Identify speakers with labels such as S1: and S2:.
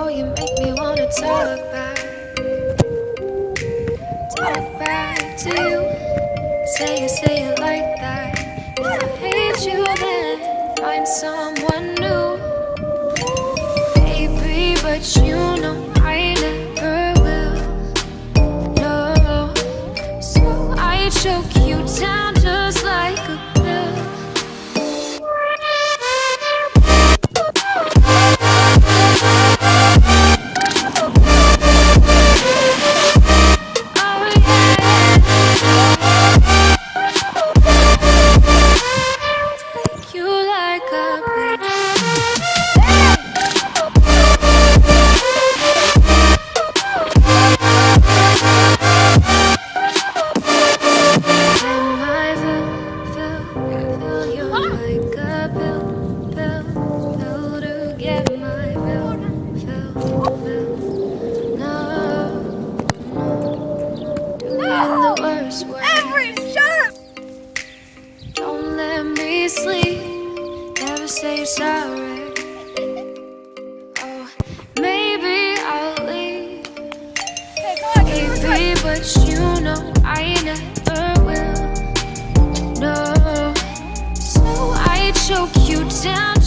S1: Oh, you make me wanna talk back. Talk back to you. Say you say you like that. If I hate you, then find someone new. Baby, but you know I never will. No, so I choke you down to. The way.
S2: Every shut!
S1: Don't let me sleep. Never say sorry. Oh, maybe I'll leave.
S2: Come on,
S1: Baby, but you know I never will. No, so I choke you down